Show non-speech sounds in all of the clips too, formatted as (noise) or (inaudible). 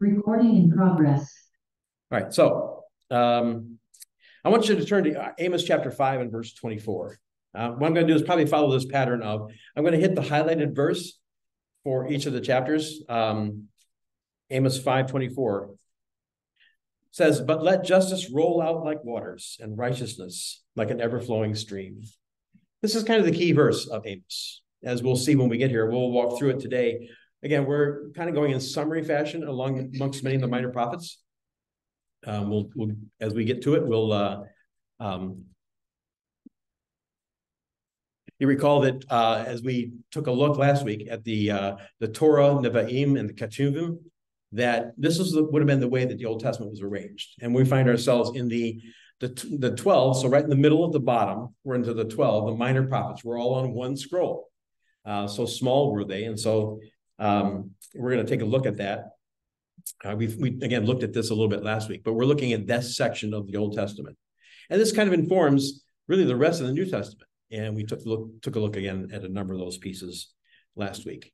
Recording in progress. All right, so um, I want you to turn to Amos chapter 5 and verse 24. Uh, what I'm going to do is probably follow this pattern of I'm going to hit the highlighted verse for each of the chapters. Um, Amos 5:24 says, "But let justice roll out like waters, and righteousness like an ever-flowing stream." This is kind of the key verse of Amos. As we'll see when we get here, we'll walk through it today. Again, we're kind of going in summary fashion along amongst many of the minor prophets. Um, we'll, we'll as we get to it, we'll uh, um, you recall that uh, as we took a look last week at the uh, the Torah, Nevi'im, and the Ketuvim, that this is the, would have been the way that the Old Testament was arranged, and we find ourselves in the the the twelve. So right in the middle of the bottom, we're into the twelve. The minor prophets were all on one scroll. Uh, so small were they, and so um, we're going to take a look at that. Uh, we've we again looked at this a little bit last week, but we're looking at this section of the Old Testament, and this kind of informs really the rest of the New Testament and we took look took a look again at a number of those pieces last week.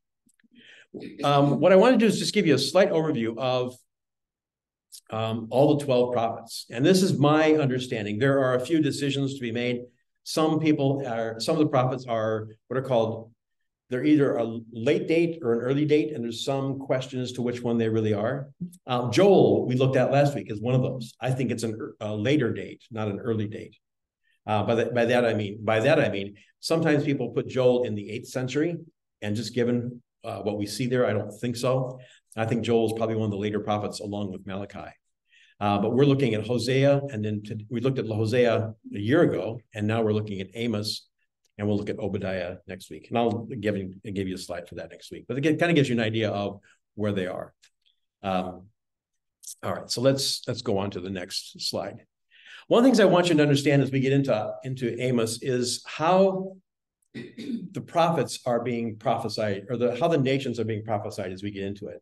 Um, what I want to do is just give you a slight overview of um, all the 12 prophets. And this is my understanding. There are a few decisions to be made. Some people are, some of the prophets are what are called, they're either a late date or an early date, and there's some question as to which one they really are. Um, Joel, we looked at last week, is one of those. I think it's an, a later date, not an early date. Uh, by, that, by that I mean, by that I mean, sometimes people put Joel in the eighth century, and just given uh, what we see there, I don't think so. I think Joel is probably one of the later prophets along with Malachi. Uh, but we're looking at Hosea, and then to, we looked at Hosea a year ago, and now we're looking at Amos, and we'll look at Obadiah next week. And I'll give you, give you a slide for that next week. But it kind of gives you an idea of where they are. Um, all right, so let's let's go on to the next slide. One of the things I want you to understand as we get into, into Amos is how the prophets are being prophesied, or the how the nations are being prophesied as we get into it.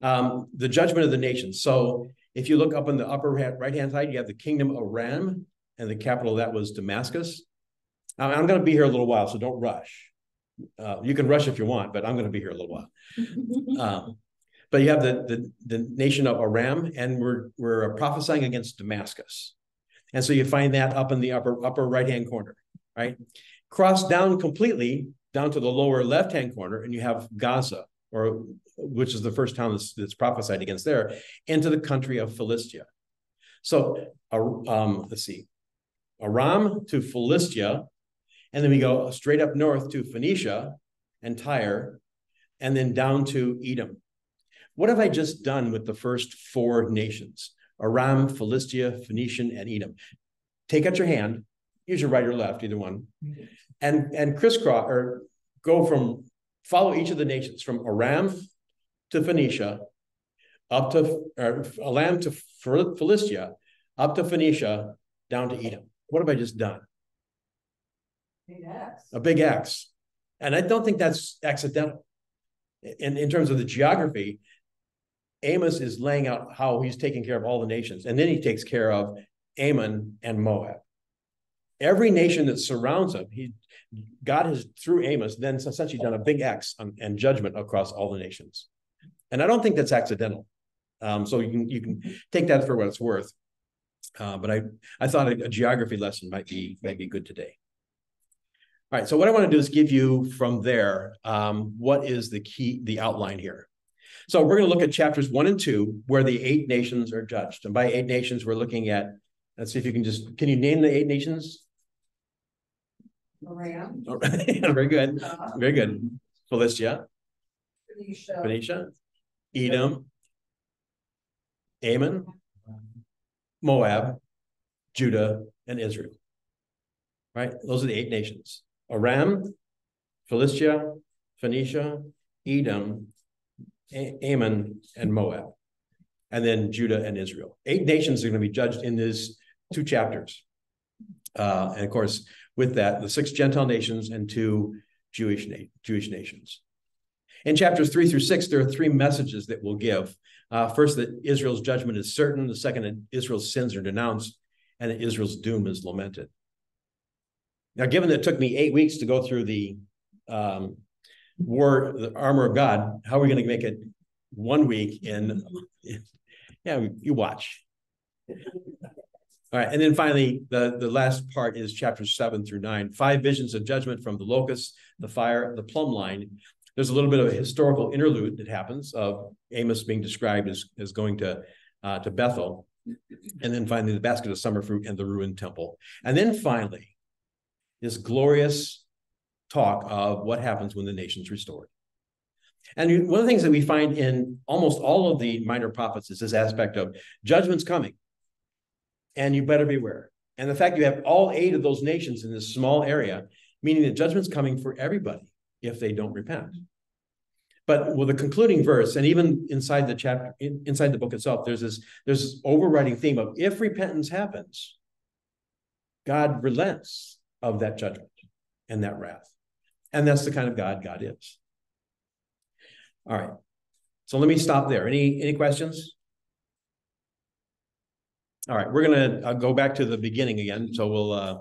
Um, the judgment of the nations. So if you look up on the upper right hand side, you have the kingdom of Aram, and the capital of that was Damascus. I'm going to be here a little while, so don't rush. Uh, you can rush if you want, but I'm going to be here a little while. (laughs) Um, but you have the, the, the nation of Aram, and we're we're prophesying against Damascus. And so you find that up in the upper upper right-hand corner, right? Cross down completely down to the lower left-hand corner, and you have Gaza, or which is the first town that's, that's prophesied against there, into the country of Philistia. So um, let's see, Aram to Philistia, and then we go straight up north to Phoenicia and Tyre, and then down to Edom. What have I just done with the first four nations? Aram, Philistia, Phoenician, and Edom. Take out your hand, use your right or left, either one, and and crisscross or go from follow each of the nations from Aram to Phoenicia, up to or Aram to Philistia, up to Phoenicia, down to Edom. What have I just done? Big X. A big X. And I don't think that's accidental. In, in terms of the geography, Amos is laying out how he's taking care of all the nations. And then he takes care of Ammon and Moab. Every nation that surrounds him, he God has through Amos then essentially done a big X on, and judgment across all the nations. And I don't think that's accidental. Um, so you can you can take that for what it's worth. Uh, but I I thought a, a geography lesson might be might be good today. All right, so what I want to do is give you from there um, what is the key, the outline here. So we're going to look at chapters one and two, where the eight nations are judged. And by eight nations, we're looking at, let's see if you can just, can you name the eight nations? Aram. (laughs) Very good. Very good. Philistia, Phoenicia. Phoenicia, Edom, Ammon, Moab, Judah, and Israel. Right? Those are the eight nations. Aram, Philistia, Phoenicia, Edom, Ammon, and Moab, and then Judah and Israel. Eight nations are going to be judged in these two chapters. Uh, and of course, with that, the six Gentile nations and two Jewish, na Jewish nations. In chapters three through six, there are three messages that we'll give. Uh, first, that Israel's judgment is certain. The second, that Israel's sins are denounced, and that Israel's doom is lamented. Now, given that it took me eight weeks to go through the um, war, the armor of God, how are we going to make it one week in, (laughs) yeah, you watch. All right, and then finally, the, the last part is chapters seven through nine, five visions of judgment from the locusts, the fire, the plumb line. There's a little bit of a historical interlude that happens of Amos being described as, as going to, uh, to Bethel. And then finally, the basket of summer fruit and the ruined temple. And then finally, this glorious talk of what happens when the nation's restored. And one of the things that we find in almost all of the minor prophets is this aspect of judgment's coming and you better beware. And the fact you have all eight of those nations in this small area, meaning that judgment's coming for everybody if they don't repent. But with the concluding verse, and even inside the chapter, in, inside the book itself, there's this there's this overriding theme of if repentance happens, God relents of that judgment and that wrath, and that's the kind of God God is. All right, so let me stop there. Any any questions? All right, we're gonna uh, go back to the beginning again. So we'll uh,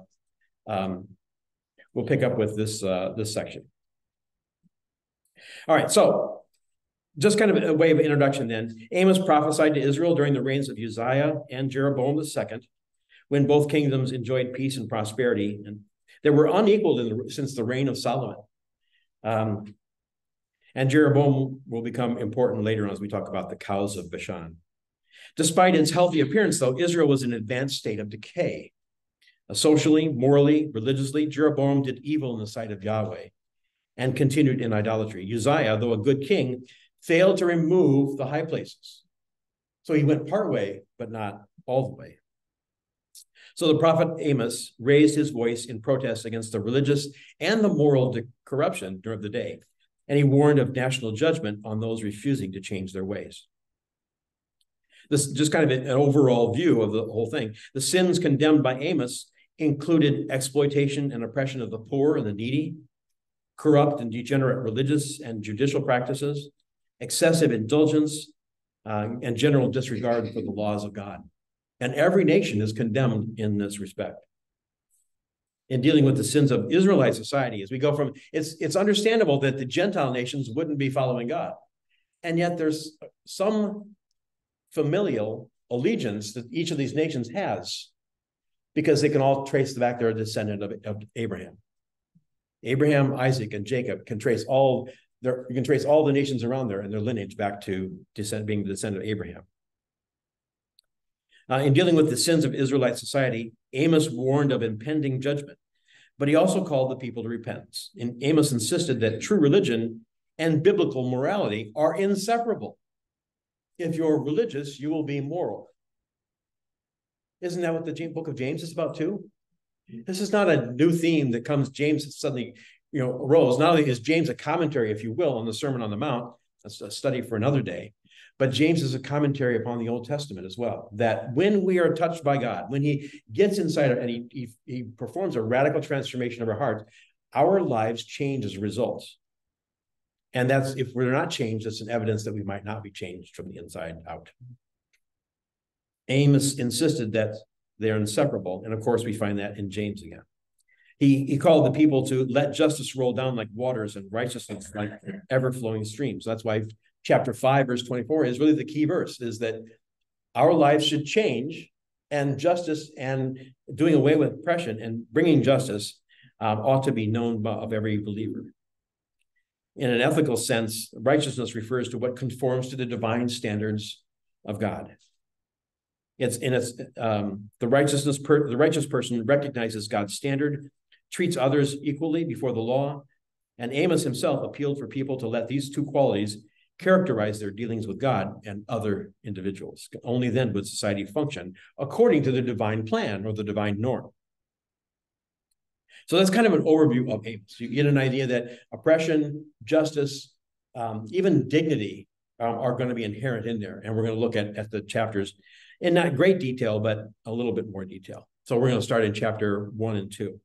um, we'll pick up with this uh, this section. All right, so just kind of a way of introduction then. Amos prophesied to Israel during the reigns of Uzziah and Jeroboam II, when both kingdoms enjoyed peace and prosperity, and they were unequaled the, since the reign of Solomon. Um, and Jeroboam will become important later on as we talk about the cows of Bashan. Despite its healthy appearance, though, Israel was in an advanced state of decay. Uh, socially, morally, religiously, Jeroboam did evil in the sight of Yahweh and continued in idolatry. Uzziah, though a good king, failed to remove the high places. So he went part way, but not all the way. So the prophet Amos raised his voice in protest against the religious and the moral corruption during the day, and he warned of national judgment on those refusing to change their ways this is just kind of an overall view of the whole thing. The sins condemned by Amos included exploitation and oppression of the poor and the needy, corrupt and degenerate religious and judicial practices, excessive indulgence, uh, and general disregard for the laws of God. And every nation is condemned in this respect. In dealing with the sins of Israelite society, as we go from it's it's understandable that the Gentile nations wouldn't be following God. And yet there's some familial allegiance that each of these nations has because they can all trace the back their descendant of, of Abraham. Abraham, Isaac, and Jacob can trace all their you can trace all the nations around there and their lineage back to descend, being the descendant of Abraham. Uh, in dealing with the sins of Israelite society, Amos warned of impending judgment, but he also called the people to repentance. And Amos insisted that true religion and biblical morality are inseparable if you're religious, you will be moral. Isn't that what the book of James is about too? This is not a new theme that comes, James suddenly, you know, arose. Not only is James a commentary, if you will, on the Sermon on the Mount, that's a study for another day, but James is a commentary upon the Old Testament as well. That when we are touched by God, when he gets inside and he, he, he performs a radical transformation of our hearts, our lives change as a result. And that's if we're not changed, that's an evidence that we might not be changed from the inside out. Amos insisted that they're inseparable. And of course, we find that in James again. He, he called the people to let justice roll down like waters and righteousness like ever flowing streams. That's why chapter 5, verse 24 is really the key verse is that our lives should change and justice and doing away with oppression and bringing justice um, ought to be known by, of every believer. In an ethical sense, righteousness refers to what conforms to the divine standards of God. It's in its um, the righteousness per, the righteous person recognizes God's standard, treats others equally before the law, and Amos himself appealed for people to let these two qualities characterize their dealings with God and other individuals. Only then would society function according to the divine plan or the divine norm. So that's kind of an overview of Amos. You get an idea that oppression, justice, um, even dignity um, are going to be inherent in there. And we're going to look at, at the chapters in not great detail, but a little bit more detail. So we're going to start in chapter one and two.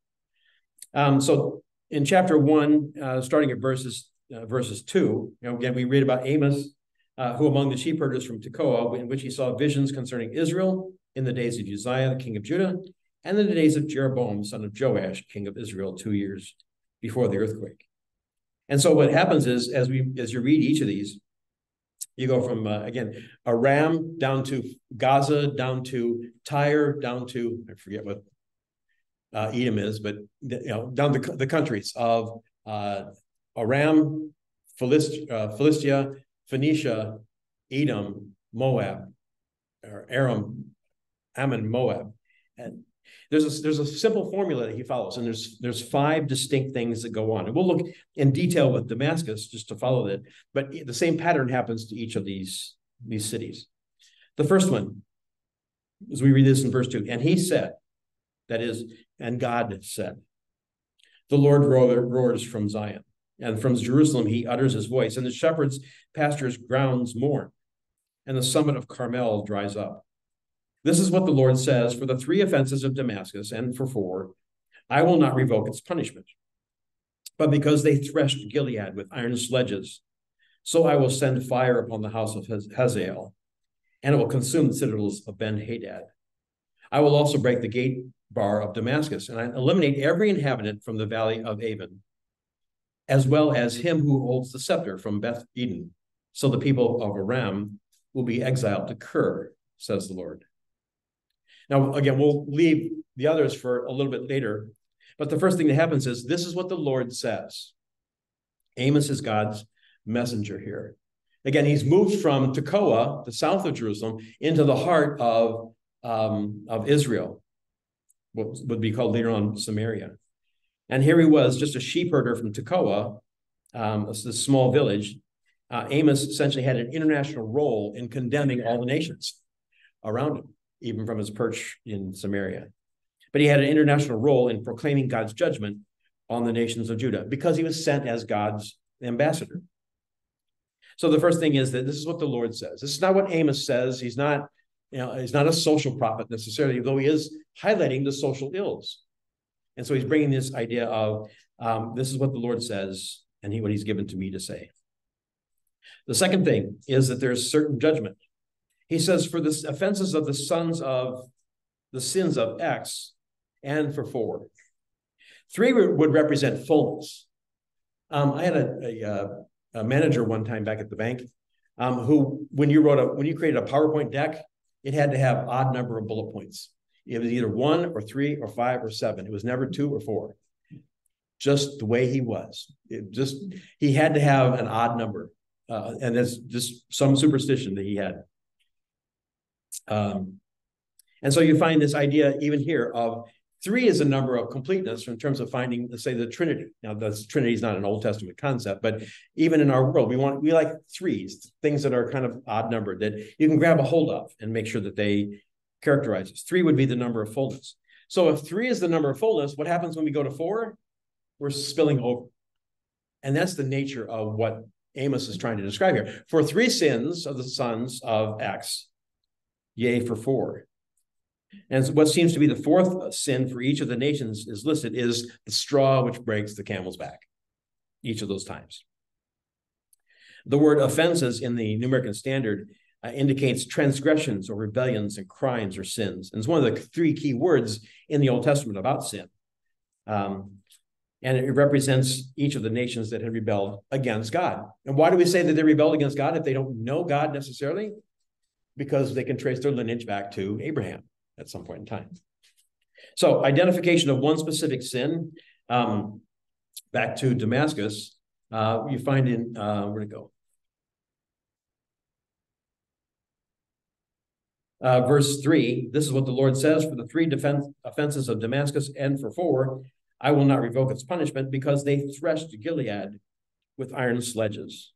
Um, so in chapter one, uh, starting at verses uh, verses two, you know, again, we read about Amos, uh, who among the sheep herders from Tekoa, in which he saw visions concerning Israel in the days of Uzziah, the king of Judah, and in the days of Jeroboam, son of Joash, king of Israel, two years before the earthquake. And so what happens is, as we as you read each of these, You go from uh, again Aram down to Gaza, down to Tyre, down to I forget what uh, Edom is, but you know down the the countries of uh, Aram, uh, Philistia, Phoenicia, Edom, Moab, or Aram, Ammon, Moab, and there's a there's a simple formula that he follows, and there's there's five distinct things that go on, and we'll look in detail with Damascus just to follow that. But the same pattern happens to each of these these cities. The first one, as we read this in verse two, and he said, that is, and God said, the Lord roars from Zion, and from Jerusalem he utters his voice, and the shepherds' pastures grounds mourn, and the summit of Carmel dries up. This is what the Lord says for the three offenses of Damascus and for four, I will not revoke its punishment. But because they threshed Gilead with iron sledges, so I will send fire upon the house of Hazael, and it will consume the citadels of Ben Hadad. I will also break the gate bar of Damascus, and I eliminate every inhabitant from the valley of Aven, as well as him who holds the scepter from Beth Eden. So the people of Aram will be exiled to Kir, says the Lord. Now, again, we'll leave the others for a little bit later. But the first thing that happens is this is what the Lord says. Amos is God's messenger here. Again, he's moved from Tekoa, the south of Jerusalem, into the heart of, um, of Israel, what would be called later on Samaria. And here he was, just a sheep herder from Tekoa, um, this small village. Uh, Amos essentially had an international role in condemning all the nations around him even from his perch in Samaria. But he had an international role in proclaiming God's judgment on the nations of Judah because he was sent as God's ambassador. So the first thing is that this is what the Lord says. This is not what Amos says. He's not, you know, he's not a social prophet necessarily, though he is highlighting the social ills. And so he's bringing this idea of um, this is what the Lord says, and he what he's given to me to say. The second thing is that there's certain judgment. He says, for the offenses of the sons of the sins of X and for four. Three would represent fullness. Um, I had a, a, uh, a, manager one time back at the bank um, who, when you wrote a, when you created a PowerPoint deck, it had to have odd number of bullet points. It was either one or three or five or seven. It was never two or four. Just the way he was. It just he had to have an odd number, uh, and that's just some superstition that he had. Um, and so you find this idea even here of three is a number of completeness in terms of finding, let's say, the Trinity. Now, the Trinity is not an Old Testament concept, but even in our world, we want we like threes, things that are kind of odd numbered that you can grab a hold of and make sure that they characterize us. Three would be the number of fullness. So if three is the number of fullness, what happens when we go to four? We're spilling over. And that's the nature of what Amos is trying to describe here. For three sins of the sons of X, yea, for four. And what seems to be the fourth sin for each of the nations is listed is the straw which breaks the camel's back, each of those times. The word offenses in the New American Standard uh, indicates transgressions or rebellions and crimes or sins. And it's one of the three key words in the Old Testament about sin. Um, and it represents each of the nations that had rebelled against God. And why do we say that they rebelled against God if they don't know God necessarily? because they can trace their lineage back to Abraham at some point in time. So, identification of one specific sin, um, back to Damascus, uh, you find in uh, where to go? Uh, verse three. This is what the Lord says for the three defense offenses of Damascus, and for four, I will not revoke its punishment because they threshed Gilead with iron sledges.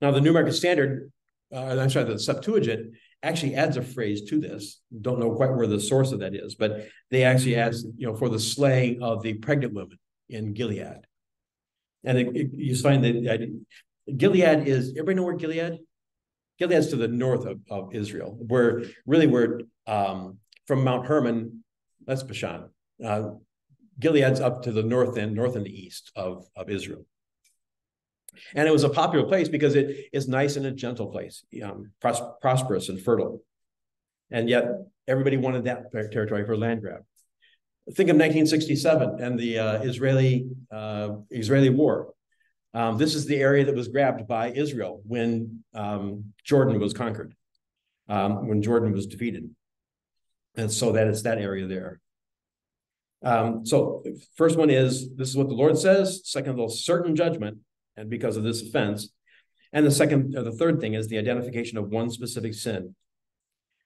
Now, the New American Standard uh, I'm sorry, the Septuagint actually adds a phrase to this. Don't know quite where the source of that is, but they actually add, you know, for the slaying of the pregnant women in Gilead. And it, it, you find that uh, Gilead is, everybody know where Gilead? Gilead's to the north of, of Israel, where really where um, from Mount Hermon, that's Bashan. Uh, Gilead's up to the north and north and east of, of Israel. And it was a popular place because it is nice and a gentle place, um, pros prosperous and fertile. And yet everybody wanted that territory for land grab. Think of 1967 and the uh, Israeli uh, Israeli war. Um, this is the area that was grabbed by Israel when um, Jordan was conquered, um, when Jordan was defeated. And so that is that area there. Um, so first one is this is what the Lord says. Second, the certain judgment, and because of this offense. And the second, or the third thing is the identification of one specific sin.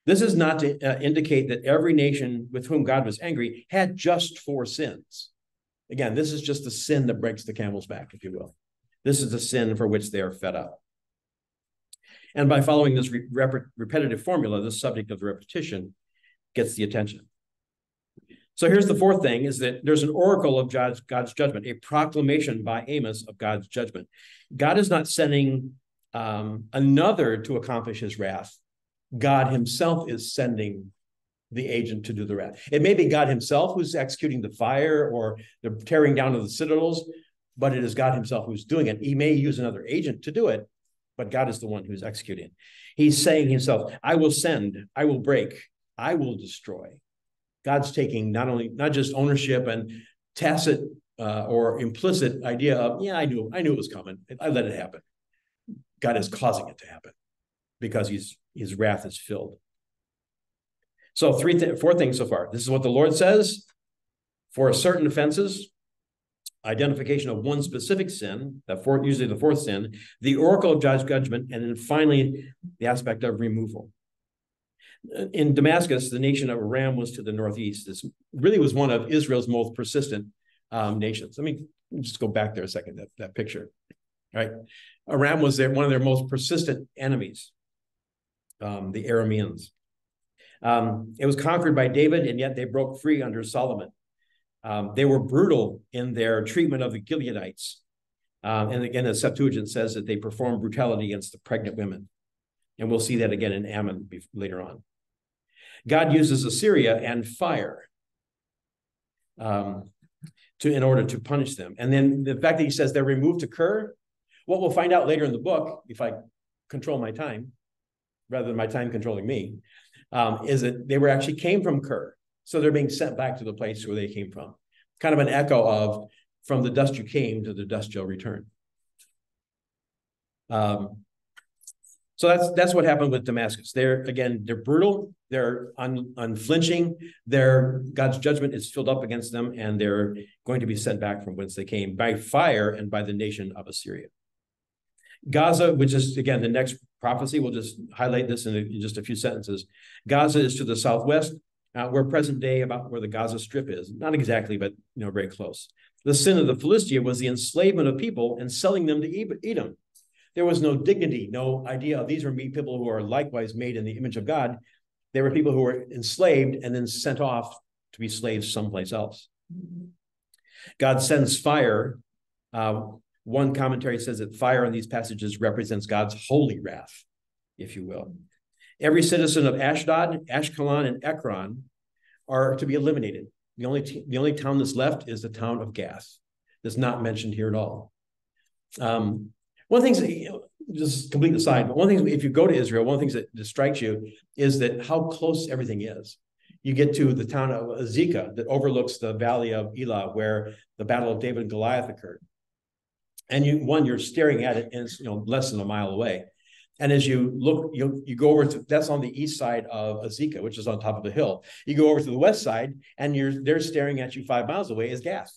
This is not to uh, indicate that every nation with whom God was angry had just four sins. Again, this is just the sin that breaks the camel's back, if you will. This is the sin for which they are fed up. And by following this re rep repetitive formula, the subject of the repetition gets the attention. So here's the fourth thing is that there's an oracle of God's, God's judgment, a proclamation by Amos of God's judgment. God is not sending um, another to accomplish his wrath. God himself is sending the agent to do the wrath. It may be God himself who's executing the fire or the tearing down of the citadels, but it is God himself who's doing it. He may use another agent to do it, but God is the one who's executing. He's saying himself, I will send, I will break, I will destroy. God's taking not only not just ownership and tacit uh, or implicit idea of, yeah, I knew, I knew it was coming. I let it happen. God is causing it to happen because he's his wrath is filled. So three, th four things so far. This is what the Lord says for certain offenses, identification of one specific sin, that fourth, usually the fourth sin, the oracle of God's judgment, and then finally the aspect of removal. In Damascus, the nation of Aram was to the northeast. This really was one of Israel's most persistent um, nations. Let me just go back there a second, that, that picture. Right. Aram was their, one of their most persistent enemies, um, the Arameans. Um, it was conquered by David, and yet they broke free under Solomon. Um, they were brutal in their treatment of the Gileadites. Um, and again, the Septuagint says that they performed brutality against the pregnant women. And we'll see that again in Ammon later on. God uses Assyria and fire um, to in order to punish them. And then the fact that he says they're removed to Kir, what we'll find out later in the book, if I control my time, rather than my time controlling me, um, is that they were actually came from Kir. So they're being sent back to the place where they came from. Kind of an echo of from the dust you came to the dust you'll return. Um, so that's that's what happened with Damascus. They're again, they're brutal, they're un, unflinching, their God's judgment is filled up against them, and they're going to be sent back from whence they came by fire and by the nation of Assyria. Gaza, which is again the next prophecy, we'll just highlight this in, a, in just a few sentences. Gaza is to the southwest, uh, where present day about where the Gaza Strip is. Not exactly, but you know, very close. The sin of the Philistia was the enslavement of people and selling them to Edom. There was no dignity, no idea of these were people who are likewise made in the image of God. They were people who were enslaved and then sent off to be slaves someplace else. God sends fire. Uh, one commentary says that fire in these passages represents God's holy wrath, if you will. Every citizen of Ashdod, Ashkelon, and Ekron are to be eliminated. The only, the only town that's left is the town of Gath. That's not mentioned here at all. Um, one of the things, just complete aside, but one thing, if you go to Israel, one of the things that, that strikes you is that how close everything is. You get to the town of Azekah that overlooks the valley of Elah, where the battle of David and Goliath occurred. And you, one, you're staring at it, and it's you know less than a mile away. And as you look, you you go over to that's on the east side of Azekah, which is on top of the hill. You go over to the west side, and you're they're staring at you five miles away as Gath.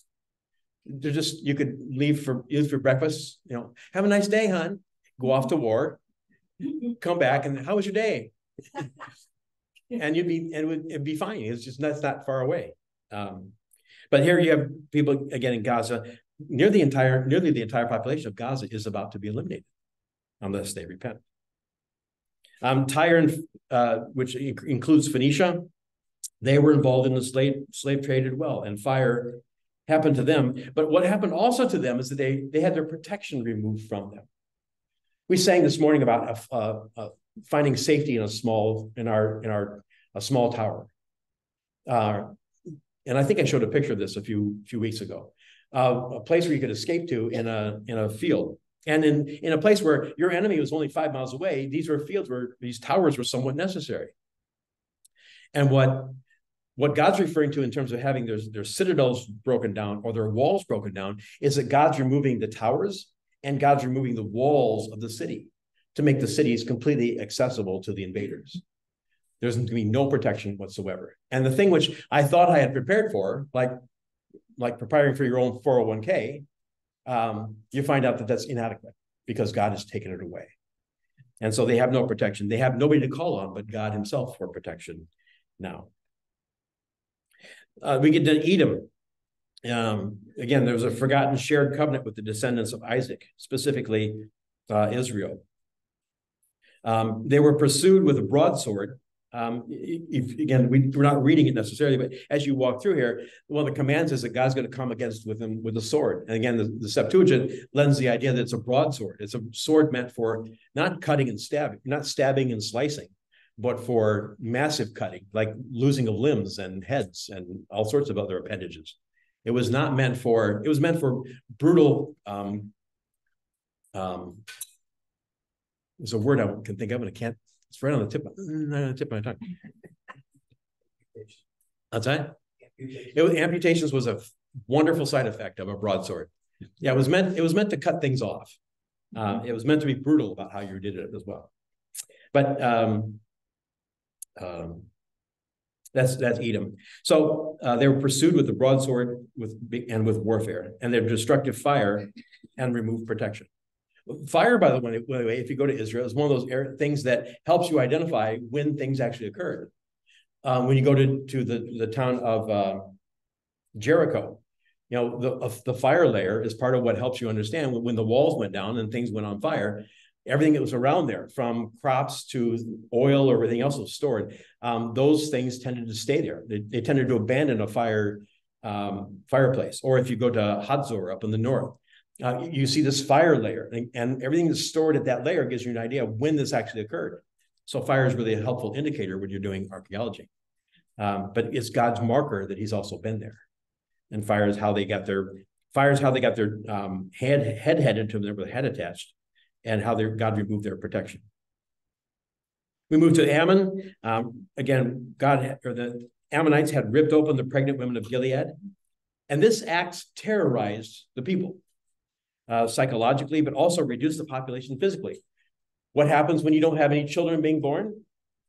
They're just you could leave for leave for breakfast. You know, have a nice day, hon. Go off to war, come back, and how was your day? (laughs) and you'd be and it would it'd be fine. It's just that's not far away. Um, but here you have people again in Gaza. Near the entire, nearly the entire population of Gaza is about to be eliminated unless they repent. Um, Tyre, uh, which includes Phoenicia, they were involved in the slave slave trade as well, and fire happened to them. But what happened also to them is that they they had their protection removed from them. We sang this morning about finding safety in a small in our in our a small tower. Uh, and I think I showed a picture of this a few few weeks ago. Uh, a place where you could escape to in a in a field. And in, in a place where your enemy was only five miles away, these were fields where these towers were somewhat necessary. And what what God's referring to in terms of having their, their citadels broken down or their walls broken down is that God's removing the towers and God's removing the walls of the city to make the cities completely accessible to the invaders. There's going to be no protection whatsoever. And the thing which I thought I had prepared for, like like preparing for your own 401k, um, you find out that that's inadequate because God has taken it away. And so they have no protection. They have nobody to call on but God Himself for protection now. Uh, we get to Edom. Um, again, there was a forgotten shared covenant with the descendants of Isaac, specifically uh, Israel. Um, they were pursued with a broadsword um, if again, we, we're not reading it necessarily, but as you walk through here, one of the commands is that God's going to come against with him with a sword. And again, the, the Septuagint lends the idea that it's a broadsword. It's a sword meant for not cutting and stabbing, not stabbing and slicing, but for massive cutting, like losing of limbs and heads and all sorts of other appendages. It was not meant for, it was meant for brutal um, um, there's a word I can think of and I can't it's right on the tip, of, on the tip of my tongue. That's that. It was, amputations was a wonderful side effect of a broadsword. Yeah, it was meant. It was meant to cut things off. Uh, it was meant to be brutal about how you did it as well. But um, um, that's that's Edom. So uh, they were pursued with the broadsword, with and with warfare, and their destructive fire and removed protection. Fire, by the way, if you go to Israel, is one of those things that helps you identify when things actually occurred. Um, when you go to, to the, the town of uh, Jericho, you know, the, the fire layer is part of what helps you understand when, the walls went down and things went on fire, everything that was around there, from crops to oil or everything else was stored, um, those things tended to stay there. They, they tended to abandon a fire um, fireplace. Or if you go to Hatzor up in the north, uh, you see this fire layer and, and, everything that's stored at that layer gives you an idea of when this actually occurred. So fire is really a helpful indicator when you're doing archaeology. Um, but it's God's marker that he's also been there. And fire is how they got their fire is how they got their um, head head to them with a head attached, and how their God removed their protection. We move to Ammon. Um, again, God or the Ammonites had ripped open the pregnant women of Gilead, and this act terrorized the people uh, psychologically, but also reduce the population physically. What happens when you don't have any children being born?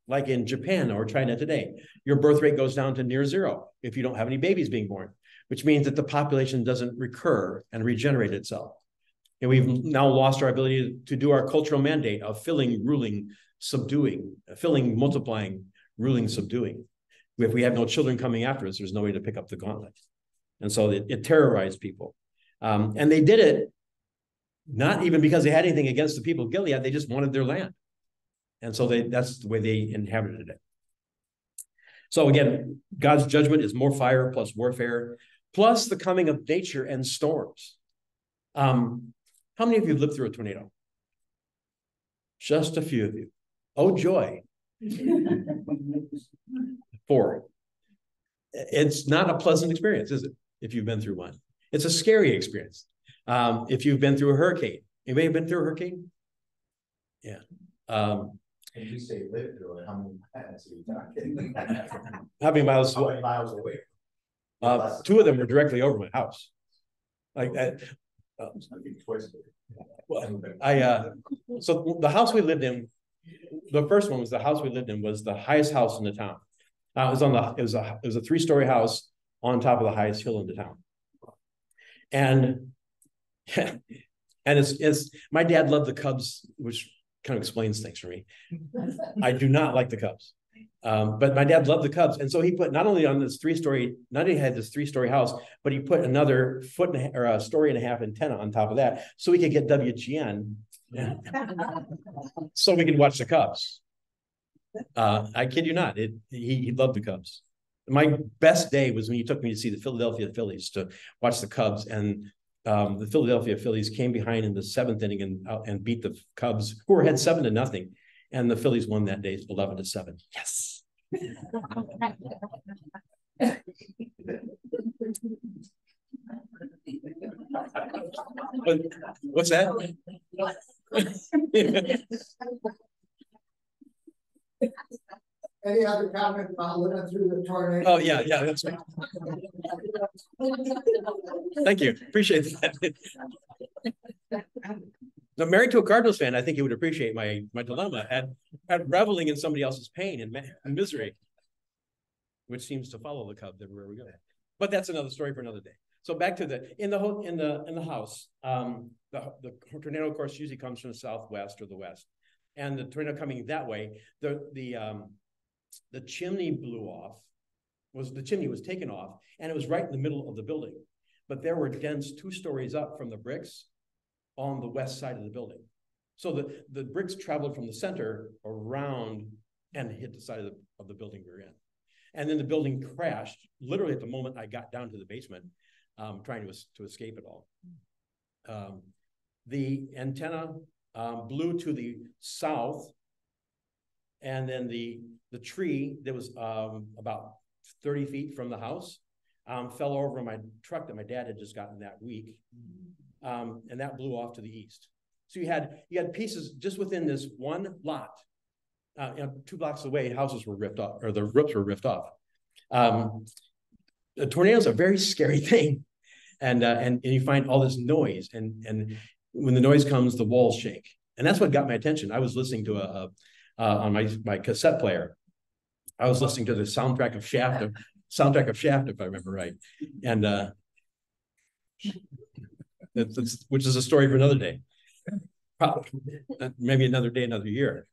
Like in Japan or China today, your birth rate goes down to near zero if you don't have any babies being born, which means that the population doesn't recur and regenerate itself. And we've now lost our ability to do our cultural mandate of filling, ruling, subduing, filling, multiplying, ruling, subduing. If we have no children coming after us, there's no way to pick up the gauntlet. And so it, it terrorized people. Um, and they did it not even because they had anything against the people of Gilead, they just wanted their land. And so they that's the way they inhabited it. So again, God's judgment is more fire plus warfare, plus the coming of nature and storms. Um, how many of you have lived through a tornado? Just a few of you. Oh, joy. (laughs) Four. It's not a pleasant experience, is it? If you've been through one, it's a scary experience. Um, if you've been through a hurricane, anybody been through a hurricane? Yeah. Um, and you say live through it, how many miles are you talking? how many miles? How many miles away? Uh, two of them were directly over my house. Like that. Uh, well, I uh, so the house we lived in, the first one was the house we lived in was the highest house in the town. Uh, it was on the it was a it was a three story house on top of the highest hill in the town, and and it's, it's my dad loved the Cubs, which kind of explains things for me. (laughs) I do not like the Cubs. Um, but my dad loved the Cubs. And so he put not only on this three story, not only had this three story house, but he put another foot and a, or a story and a half antenna on top of that so we could get WGN (laughs) so we could watch the Cubs. Uh, I kid you not, it, he, he loved the Cubs. My best day was when he took me to see the Philadelphia Phillies to watch the Cubs. And um, the Philadelphia Phillies came behind in the seventh inning and uh, and beat the Cubs, who were ahead seven to nothing, and the Phillies won that day, eleven to seven. Yes. What's that? (laughs) Any other comment about living through the tornado? Oh, yeah, yeah, that's right. Thank you. Appreciate that. Now, married to a Cardinals fan, I think he would appreciate my my dilemma at at reveling in somebody else's pain and, misery, which seems to follow the Cubs everywhere we go. But that's another story for another day. So back to the in the in the in the house, um, the the tornado, of course, usually comes from the southwest or the west, and the tornado coming that way, the the um, the chimney blew off. Was the chimney was taken off, and it was right in the middle of the building, but there were dents two stories up from the bricks on the west side of the building. So the, the bricks traveled from the center around and hit the side of the, of the building we are in. And then the building crashed literally at the moment I got down to the basement, um, trying to, to escape it all. Um, the antenna um, blew to the south. And then the, the tree that was um, about 30 feet from the house um, fell over my truck that my dad had just gotten that week um, and that blew off to the east. So you had you had pieces just within this one lot, uh, you know, two blocks away, houses were ripped off or the roofs were ripped off. Um, a a very scary (laughs) thing, and, uh, and and you find all this noise, and and when the noise comes, the walls shake, and that's what got my attention. I was listening to a, a uh, on my my cassette player. I was listening to the soundtrack of Shaft, soundtrack of Shaft, if I remember right, and uh, that's, that's, which is a story for another day. Probably, uh, maybe another day, another year.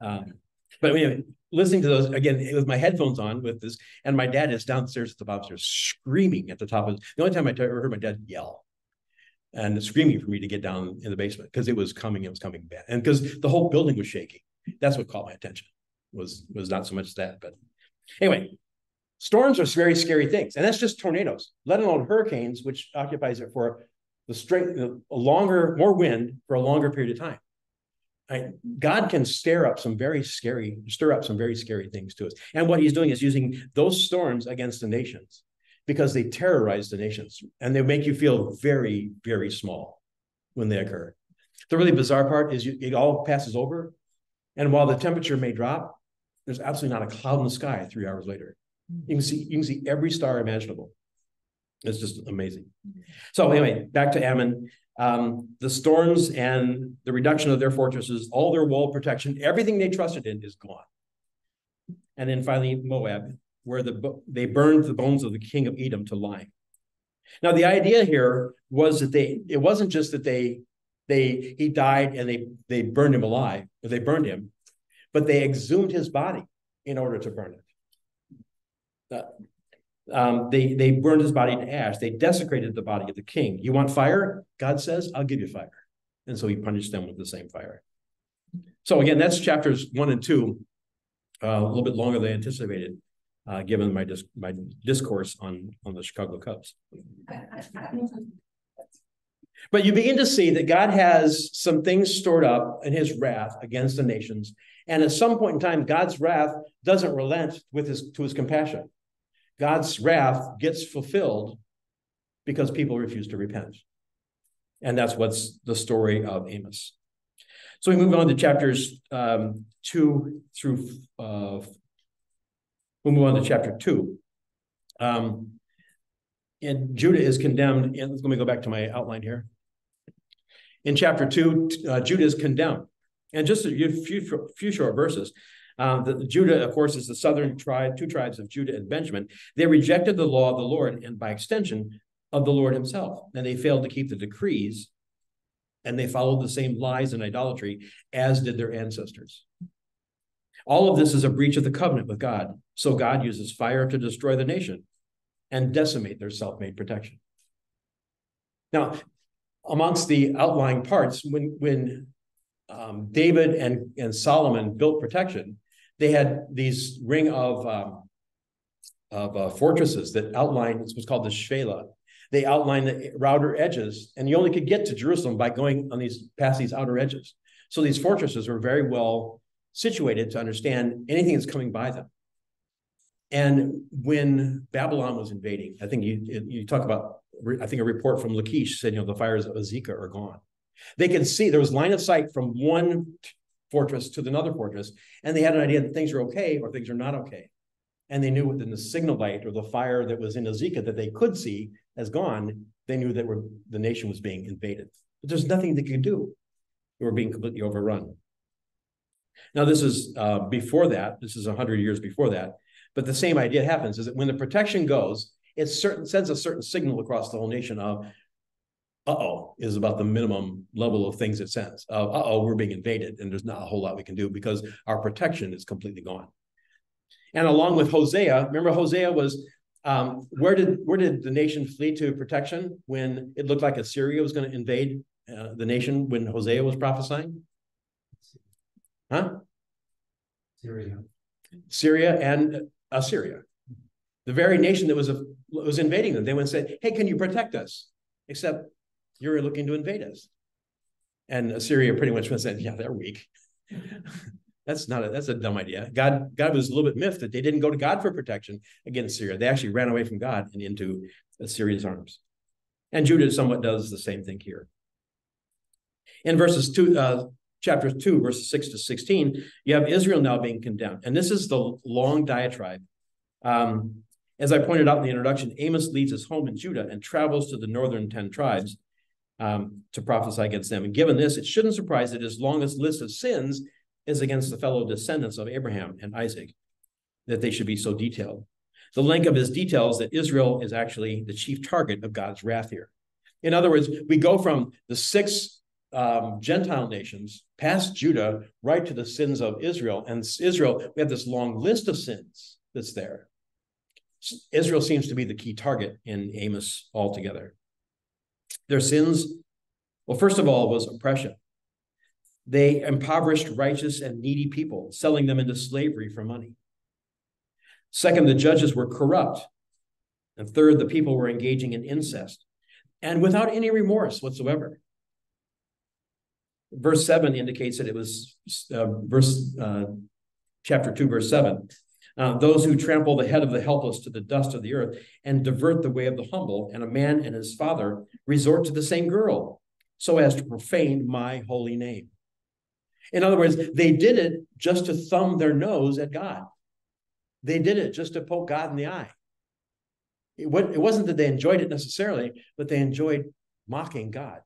Um, but anyway, listening to those again with my headphones on with this, and my dad is downstairs at the bottom stairs screaming at the top of the only time I ever heard my dad yell and screaming for me to get down in the basement because it was coming, it was coming bad, and because the whole building was shaking. That's what caught my attention. Was was not so much that, but anyway, storms are very scary things, and that's just tornadoes, let alone hurricanes, which occupies it for the strength, a longer, more wind for a longer period of time. Right? God can stir up some very scary, stir up some very scary things to us. And what he's doing is using those storms against the nations because they terrorize the nations and they make you feel very, very small when they occur. The really bizarre part is you, it all passes over. And while the temperature may drop, there's absolutely not a cloud in the sky three hours later. You can see, you can see every star imaginable. It's just amazing. So anyway, back to Ammon. Um, the storms and the reduction of their fortresses, all their wall protection, everything they trusted in is gone. And then finally, Moab, where the they burned the bones of the king of Edom to lime. Now, the idea here was that they it wasn't just that they they he died and they they burned him alive, they burned him, but they exhumed his body in order to burn it. Uh, um, they they burned his body to ash. They desecrated the body of the king. You want fire? God says, "I'll give you fire," and so he punished them with the same fire. So again, that's chapters one and two, uh, a little bit longer than anticipated, uh, given my dis- my discourse on on the Chicago Cubs. But you begin to see that God has some things stored up in His wrath against the nations, and at some point in time, God's wrath doesn't relent with His to His compassion. God's wrath gets fulfilled because people refuse to repent. And that's what's the story of Amos. So we move on to chapters um, two through, uh, we'll move on to chapter two. Um, and Judah is condemned. And let me go back to my outline here. In chapter two, uh, Judah is condemned. And just a few, few short verses. Um, the, Judah, of course, is the southern tribe, two tribes of Judah and Benjamin. They rejected the law of the Lord and by extension of the Lord himself. And they failed to keep the decrees and they followed the same lies and idolatry as did their ancestors. All of this is a breach of the covenant with God. So God uses fire to destroy the nation and decimate their self made protection. Now, amongst the outlying parts, when, when um, David and, and Solomon built protection, they had these ring of um, of uh, fortresses that outlined what's called the Shephelah. They outlined the outer edges, and you only could get to Jerusalem by going on these past these outer edges. So these fortresses were very well situated to understand anything that's coming by them. And when Babylon was invading, I think you you talk about I think a report from Lachish said you know the fires of Azekah are gone. They could see there was line of sight from one fortress to another fortress, and they had an idea that things are okay or things are not okay. And they knew within the signal light or the fire that was in Azekah that they could see as gone, they knew that the nation was being invaded. But there's nothing they could do. They were being completely overrun. Now, this is uh, before that. This is hundred years before that. But the same idea happens: is that when the protection goes, it certain sends a certain signal across the whole nation of, "Uh-oh," is about the minimum level of things it sends. Of, "Uh-oh, we're being invaded," and there's not a whole lot we can do because our protection is completely gone. And along with Hosea, remember Hosea was um, where did where did the nation flee to protection when it looked like Assyria was going to invade uh, the nation when Hosea was prophesying? Huh? Syria. Syria and Assyria, the very nation that was a, was invading them. They went and said, "Hey, can you protect us?" Except you're looking to invade us, and Assyria pretty much went and said, "Yeah, they're weak." (laughs) That's not a that's a dumb idea. God God was a little bit miffed that they didn't go to God for protection against Syria. They actually ran away from God and into Assyria's arms. And Judah somewhat does the same thing here. In verses two, uh, chapter two, verses six to sixteen, you have Israel now being condemned, and this is the long diatribe. Um, as I pointed out in the introduction, Amos leaves his home in Judah and travels to the northern ten tribes um, to prophesy against them. And given this, it shouldn't surprise that his longest list of sins is against the fellow descendants of Abraham and Isaac, that they should be so detailed. The length of his details that Israel is actually the chief target of God's wrath here. In other words, we go from the six um, Gentile nations past Judah right to the sins of Israel. And Israel, we have this long list of sins that's there. Israel seems to be the key target in Amos altogether. Their sins, well, first of all, was oppression. They impoverished righteous and needy people, selling them into slavery for money. Second, the judges were corrupt. And third, the people were engaging in incest and without any remorse whatsoever. Verse 7 indicates that it was uh, verse uh, chapter 2, verse 7. Uh, those who trample the head of the helpless to the dust of the earth and divert the way of the humble, and a man and his father resort to the same girl so as to profane my holy name. In other words, they did it just to thumb their nose at God. They did it just to poke God in the eye. It, it wasn't that they enjoyed it necessarily, but they enjoyed mocking God.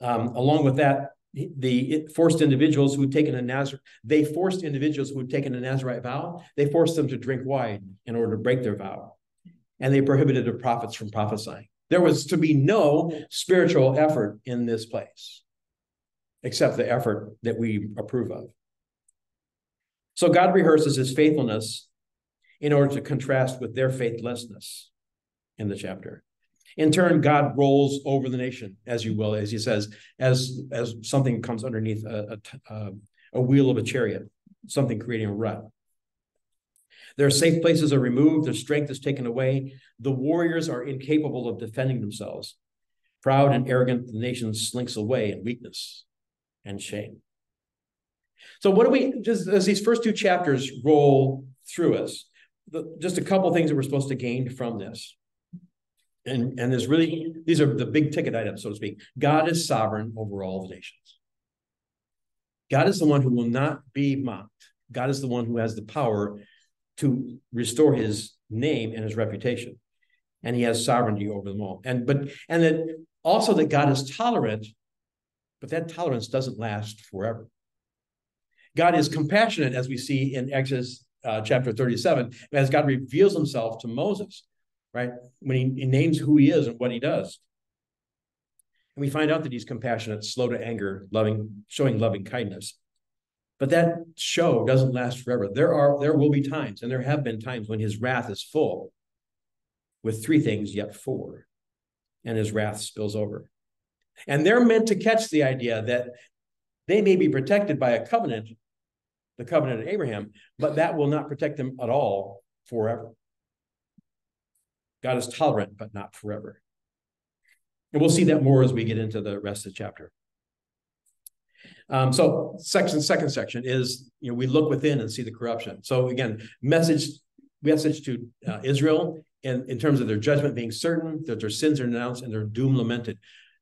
Um, along with that, the forced individuals who had taken a Nazar, they forced individuals who had taken a Nazarite vow, they forced them to drink wine in order to break their vow. And they prohibited the prophets from prophesying. There was to be no spiritual effort in this place except the effort that we approve of. So God rehearses his faithfulness in order to contrast with their faithlessness in the chapter. In mm-hmm. turn, God rolls over the nation, as you will, as he says, as, as something comes underneath a, a, a wheel of a chariot, something creating a rut. Their safe places are removed, their strength is taken away. The warriors are incapable of defending themselves. Proud and arrogant, the nation slinks away in weakness and shame. So, what do we just as these first two chapters roll through us? The, just a couple things that we're supposed to gain from this. And, and there's really, these are the big ticket items, so to speak. God is sovereign over all the nations. God is the one who will not be mocked. God is the one who has the power to restore his name and his reputation. And he has sovereignty over them all. And but and that also that God is tolerant but that tolerance doesn't last forever. God is compassionate, as we see in Exodus uh, chapter 37, as God reveals himself to Moses, right? When he, he names who he is and what he does. And we find out that he's compassionate, slow to anger, loving, showing loving kindness. But that show doesn't last forever. There are there will be times, and there have been times when his wrath is full with three things, yet four, and his wrath spills over. And they're meant to catch the idea that they may be protected by a covenant, the covenant of Abraham, but that will not protect them at all forever. God is tolerant, but not forever. And we'll see that more as we get into the rest of the chapter. Um, so section, second section is, you know, we look within and see the corruption. So again, message, message to uh, Israel in, in terms of their judgment being certain, that their sins are announced and their doom lamented.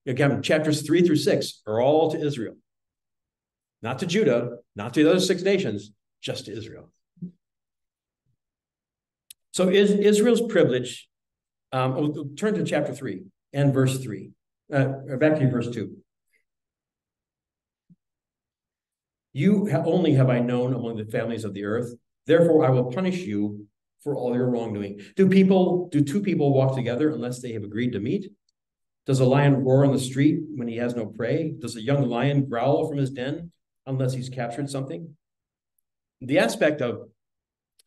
Again, chapters three through six are all to Israel, not to Judah, not to the other six nations, just to Israel. So is Israel's privilege. Um, we'll turn to chapter 3 and verse 3, uh, back to verse 2. You only have I known among the families of the earth. Therefore, I will punish you for all your wrongdoing. Do people, do two people walk together unless they have agreed to meet? Does a lion roar in the street when he has no prey? Does a young lion growl from his den unless he's captured something? The aspect of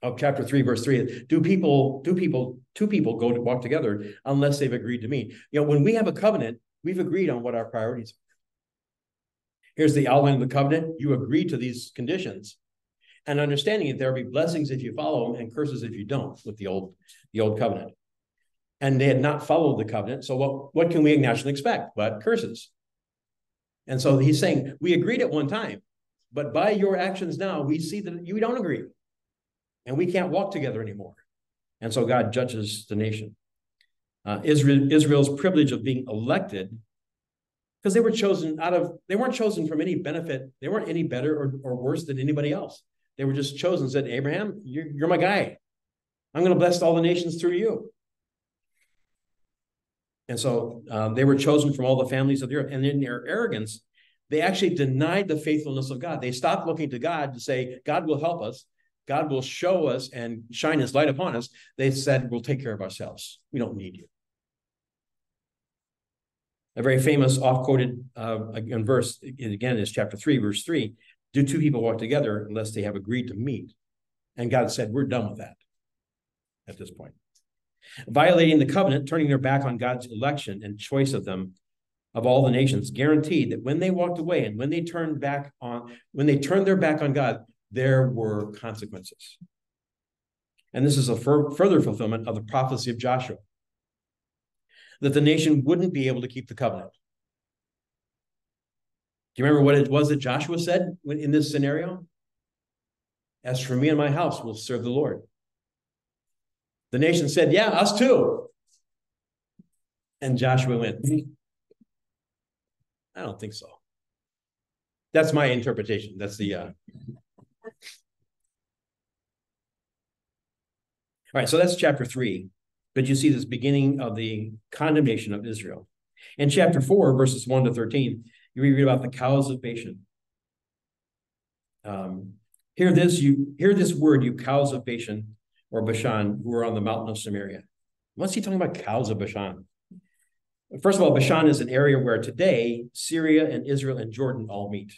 of chapter three, verse three, do people, do people, two people go to walk together unless they've agreed to meet? You know, when we have a covenant, we've agreed on what our priorities are. Here's the outline of the covenant. You agree to these conditions. And understanding that there'll be blessings if you follow them and curses if you don't with the old, the old covenant. And they had not followed the covenant. So what, what can we naturally expect but curses? And so he's saying, we agreed at one time, but by your actions now, we see that you don't agree. And we can't walk together anymore. And so God judges the nation. Uh, Israel, Israel's privilege of being elected because they were chosen out of they weren't chosen from any benefit. They weren't any better or, or worse than anybody else. They were just chosen said abraham you're, you're my guy. I'm going to bless all the nations through you. And so um, they were chosen from all the families of the earth. And in their arrogance they actually denied the faithfulness of god. They stopped looking to god to say god will help us god will show us and shine his light upon us. They said we'll take care of ourselves. We don't need you. A very famous off-quoted uh, again, verse again is chapter 3 verse 3 do two people walk together unless they have agreed to meet. And god said we're done with that at this point. Violating the covenant turning their back on god's election and choice of them of all the nations guaranteed that when they walked away and when they turned back on when they turned their back on god there were consequences and this is a fur further fulfillment of the prophecy of joshua that the nation wouldn't be able to keep the covenant. Do you remember what it was that Joshua said in this scenario? As for me and my house, we'll serve the Lord. The nation said, Yeah, us too. And Joshua went, I don't think so. That's my interpretation. That's the. Uh... All right, so that's chapter three. But you see this beginning of the condemnation of Israel. In chapter 4, verses 1 to 13, you read about the cows of Bashan. Um, hear this, you hear this word, you cows of Bashan or Bashan, who are on the mountain of Samaria. What's he talking about cows of Bashan? First of all, Bashan is an area where today Syria and Israel and Jordan all meet.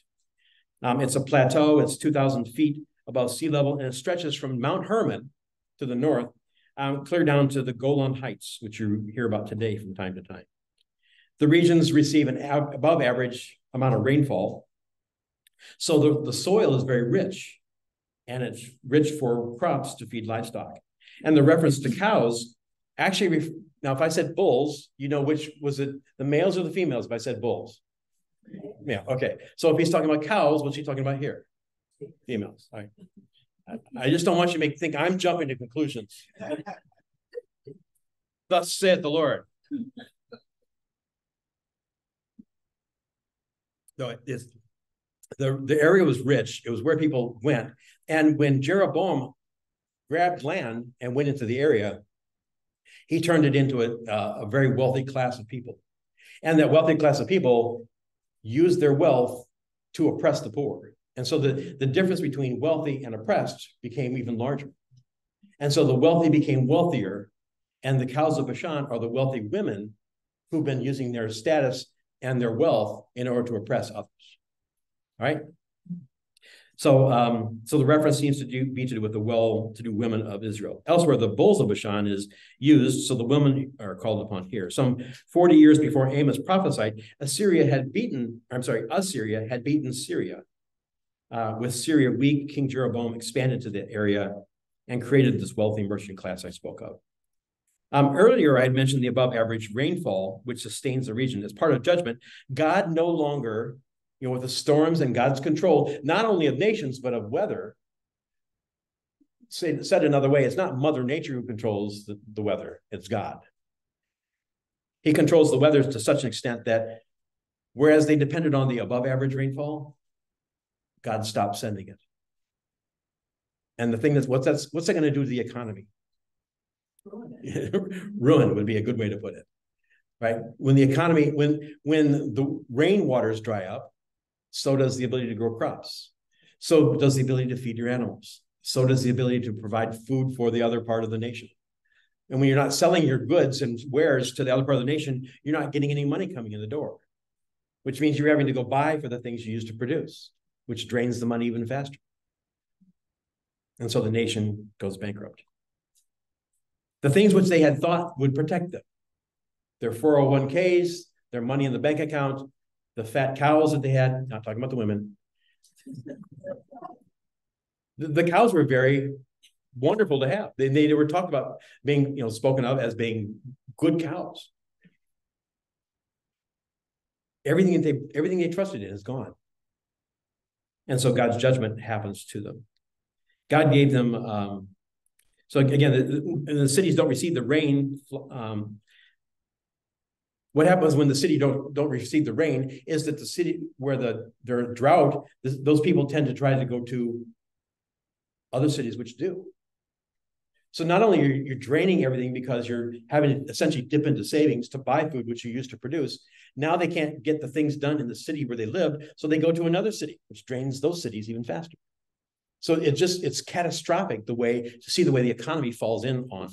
Um, it's a plateau, it's 2,000 feet above sea level, and it stretches from Mount Hermon to the north um, clear down to the Golan Heights, which you hear about today from time to time. The regions receive an ab above average amount of rainfall. So the, the soil is very rich and it's rich for crops to feed livestock. And the reference to cows actually, now if I said bulls, you know which was it the males or the females if I said bulls? Yeah, okay. So if he's talking about cows, what's he talking about here? Females. All right. I just don't want you to make think I'm jumping to conclusions. (laughs) Thus saith the Lord. No, it's the, the area was rich. It was where people went. And when Jeroboam grabbed land and went into the area, he turned it into a, a very wealthy class of people. And that wealthy class of people used their wealth to oppress the poor. And so the, the difference between wealthy and oppressed became even larger. And so the wealthy became wealthier, and the cows of Bashan are the wealthy women who've been using their status and their wealth in order to oppress others. All right. So, um, so the reference seems to do, be to do with the well-to-do women of Israel. Elsewhere, the bulls of Bashan is used, so the women are called upon here. Some 40 years before Amos prophesied, Assyria had beaten, I'm sorry, Assyria had beaten Syria uh, with Syria weak, King Jeroboam expanded to the area and created this wealthy merchant class I spoke of. Um, earlier, I had mentioned the above average rainfall, which sustains the region. As part of judgment, God no longer, you know, with the storms and God's control, not only of nations, but of weather. Say, said another way, it's not Mother Nature who controls the, the weather, it's God. He controls the weather to such an extent that whereas they depended on the above average rainfall, God stopped sending it. And the thing that's what's that's what's that going to do to the economy? (laughs) Ruin would be a good way to put it. Right? When the economy, when when the rain waters dry up, so does the ability to grow crops. So does the ability to feed your animals. So does the ability to provide food for the other part of the nation. And when you're not selling your goods and wares to the other part of the nation, you're not getting any money coming in the door, which means you're having to go buy for the things you used to produce, which drains the money even faster. And so the nation goes bankrupt. The things which they had thought would protect them, their 401ks, their money in the bank account, the fat cows that they had, not talking about the women. The, the cows were very wonderful to have. They, they were talked about being, you know, spoken of as being good cows. Everything that they everything they trusted in is gone. And so God's judgment happens to them. God gave them um, so again, the, the, cities don't receive the rain. Um, what happens when the city don't don't receive the rain is that the city where the their drought, those people tend to try to go to other cities which do. So not only you're you draining everything because you're having to essentially dip into savings to buy food which you used to produce, now they can't get the things done in the city where they lived, so they go to another city, which drains those cities even faster. So it just it's catastrophic the way to see the way the economy falls in on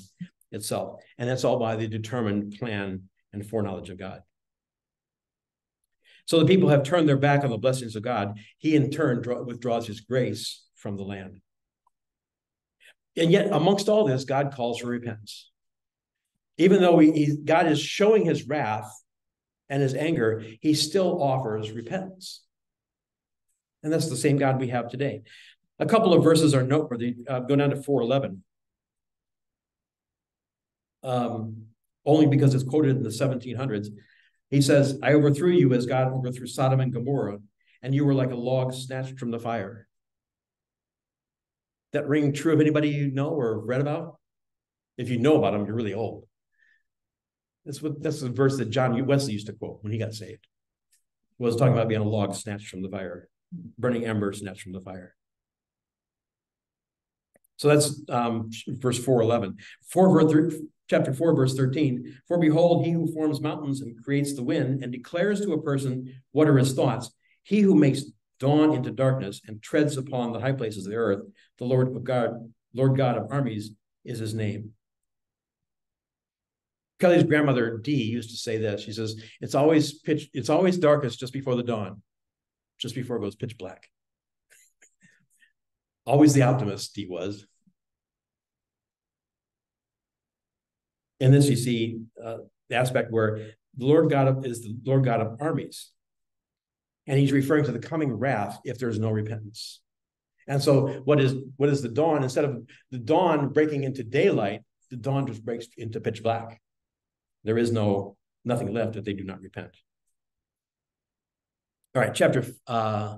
itself. And that's all by the determined plan and foreknowledge of God. So the people have turned their back on the blessings of God. He in turn draw, withdraws his grace from the land. And yet, amongst all this, God calls for repentance. Even though he, he, God is showing his wrath and his anger, he still offers repentance. And that's the same God we have today. A couple of verses are noteworthy. Uh, go down to 411. Um, only because it's quoted in the 1700s. He says, I overthrew you as God overthrew Sodom and Gomorrah, and you were like a log snatched from the fire. That ring true of anybody you know or read about? If you know about them, you're really old. That's what that's the verse that John Wesley used to quote when he got saved. Was talking about being a log snatched from the fire, burning ember snatched from the fire. So that's um, verse 411. 4, verse, chapter 4, verse 13. For behold, he who forms mountains and creates the wind and declares to a person what are his thoughts, he who makes dawn into darkness and treads upon the high places of the earth, the Lord of God, Lord God of armies is his name. Kelly's grandmother Dee used to say this. She says, "It's always pitch. It's always darkest just before the dawn, just before it goes pitch black." (laughs) always the optimist he was. In this, you see uh, the aspect where the Lord God of, is the Lord God of armies. And he's referring to the coming wrath if there's no repentance. And so what is what is the dawn? Instead of the dawn breaking into daylight, the dawn just breaks into pitch black. There is no nothing left if they do not repent. All right, chapter uh,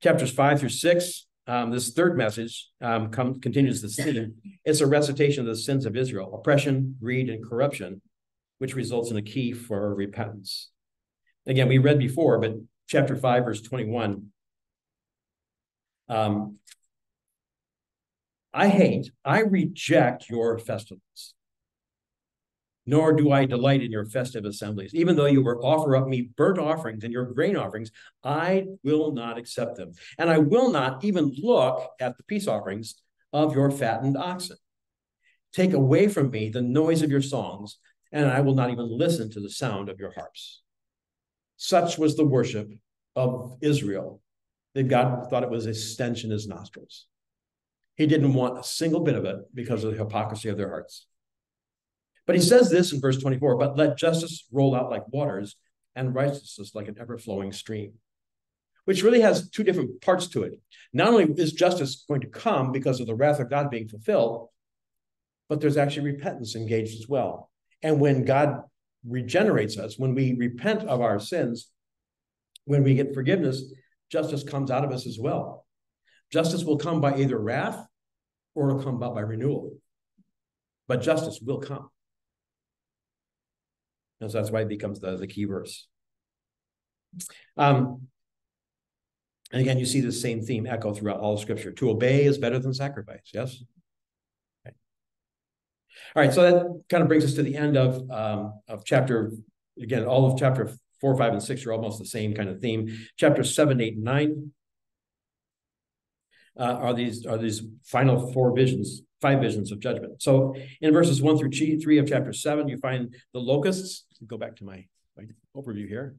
chapters five through six um, this third message um, come, continues the theme. It's a recitation of the sins of Israel, oppression, greed, and corruption, which results in a key for repentance. Again, we read before, but chapter 5, verse 21. Um, I hate, I reject your festivals nor do I delight in your festive assemblies. Even though you offer up me burnt offerings and your grain offerings, I will not accept them. And I will not even look at the peace offerings of your fattened oxen. Take away from me the noise of your songs, and I will not even listen to the sound of your harps. Such was the worship of Israel that God thought it was a stench in his nostrils. He didn't want a single bit of it because of the hypocrisy of their hearts. But he says this in verse 24 but let justice roll out like waters and righteousness like an ever flowing stream, which really has two different parts to it. Not only is justice going to come because of the wrath of God being fulfilled, but there's actually repentance engaged as well. And when God regenerates us, when we repent of our sins, when we get forgiveness, justice comes out of us as well. Justice will come by either wrath or it'll come about by renewal. But justice will come. And so that's why it becomes the, the key verse. Um, and again, you see the same theme echo throughout all scripture. To obey is better than sacrifice. Yes? Okay. All right, so that kind of brings us to the end of, um, of chapter, again, all of chapter four, five, and six are almost the same kind of theme. Chapter seven, eight, and nine. uh, are these are these final four visions, five visions of judgment. So in verses one through three of chapter seven, you find the locusts. Go back to my, my overview here.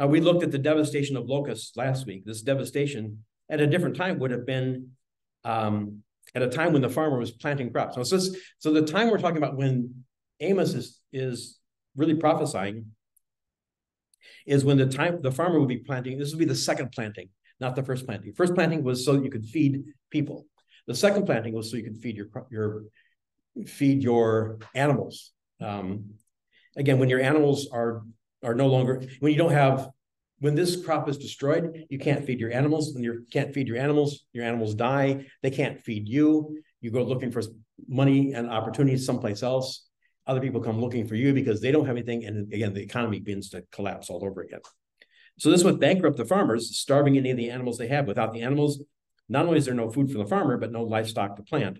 Uh, we looked at the devastation of locusts last week. This devastation at a different time would have been um, at a time when the farmer was planting crops. So, this, so the time we're talking about when Amos is, is really prophesying is when the time the farmer would be planting, this would be the second planting, not the first planting. First planting was so you could feed people. The second planting was so you could feed your your feed your animals. Um, again, when your animals are are no longer when you don't have when this crop is destroyed, you can't feed your animals. When you can't feed your animals, your animals die. They can't feed you. You go looking for money and opportunities someplace else. Other people come looking for you because they don't have anything. And again, the economy begins to collapse all over again. So this would bankrupt the farmers, starving any of the animals they have. Without the animals, not only is there no food for the farmer, but no livestock to plant